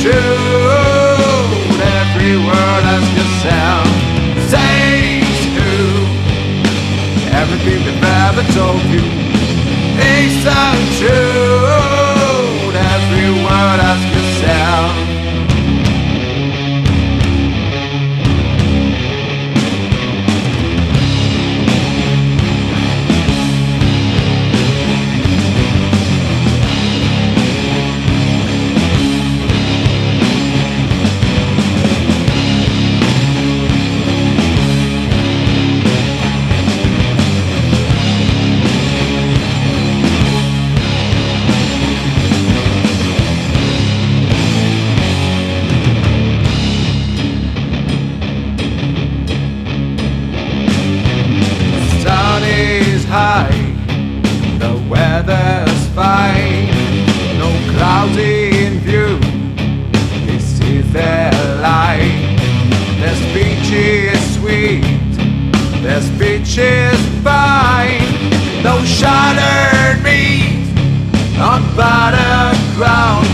shoot every word as yourself. Say who? Everything they've ever told you is untrue. Meat on battered ground.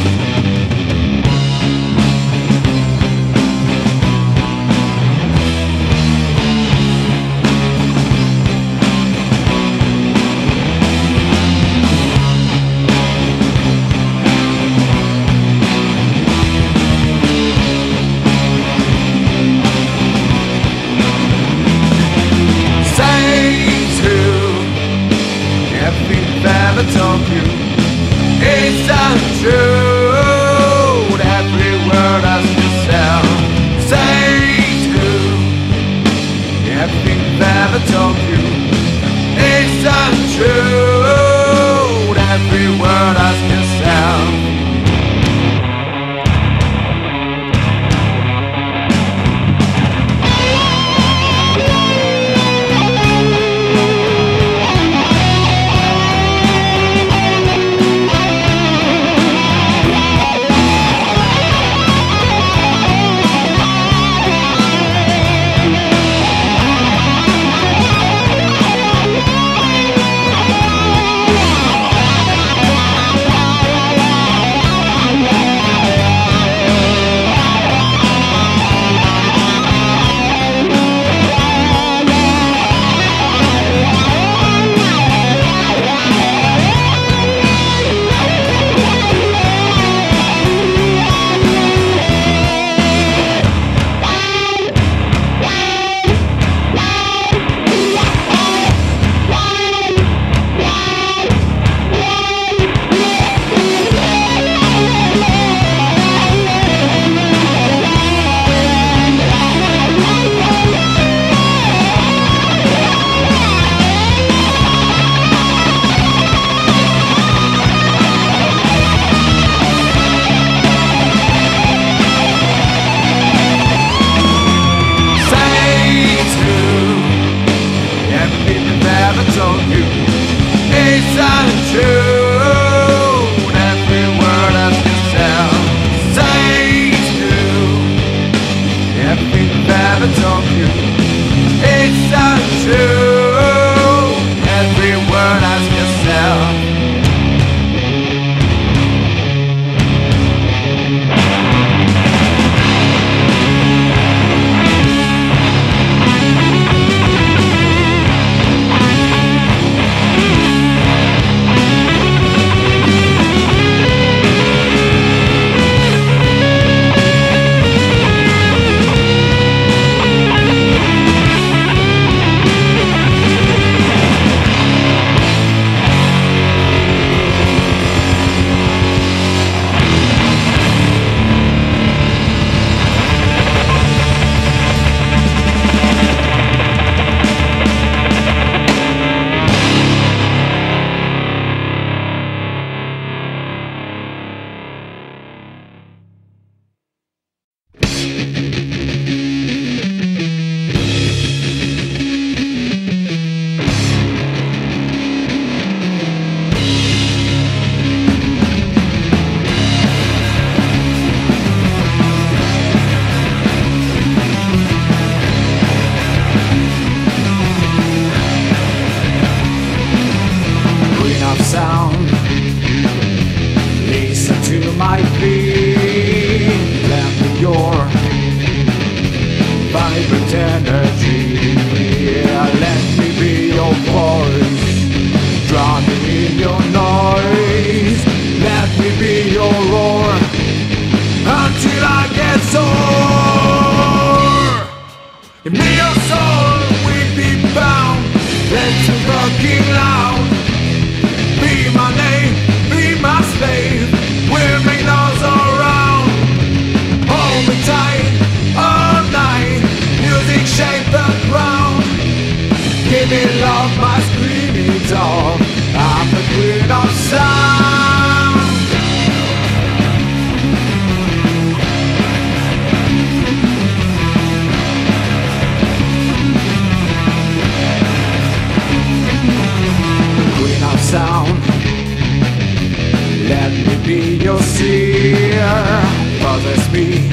promise me.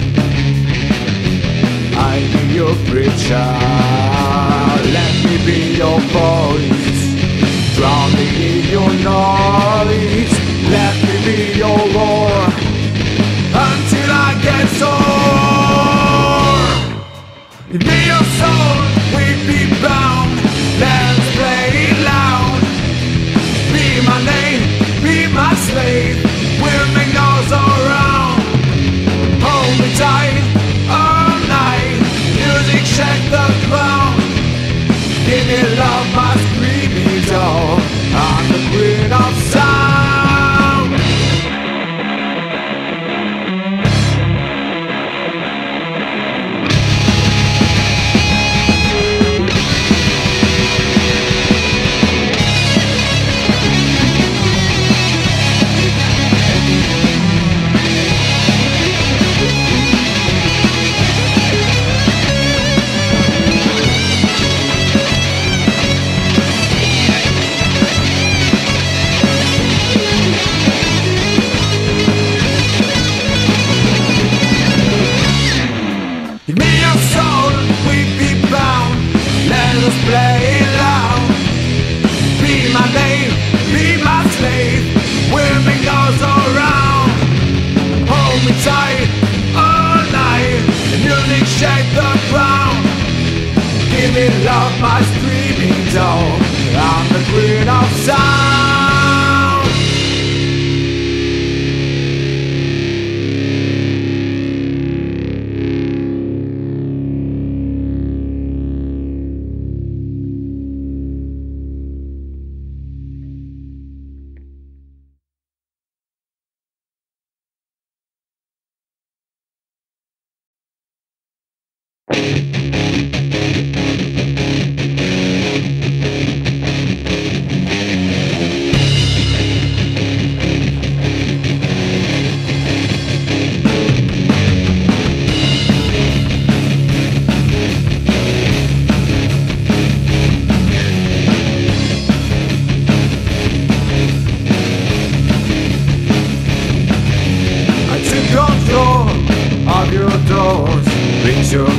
I be your preacher. Let me be your voice Drowning in your knowledge.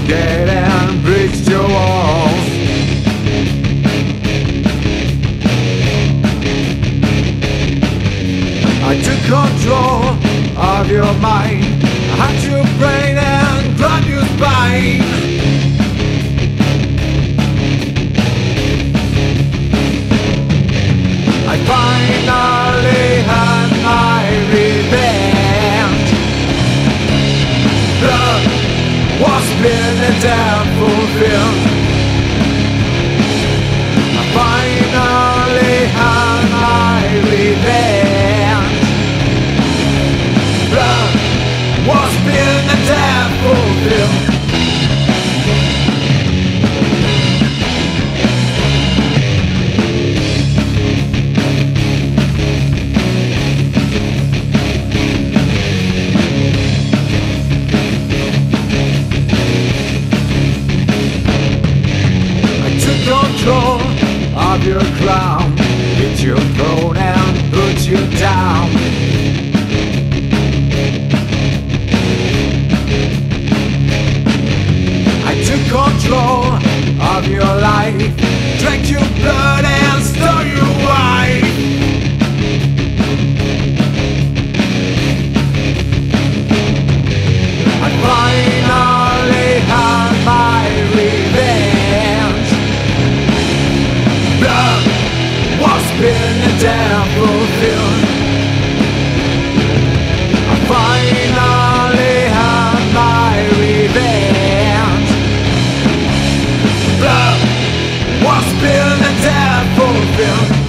dead and the doubt fulfilled. your hit your phone and put you down. Built and death fulfilled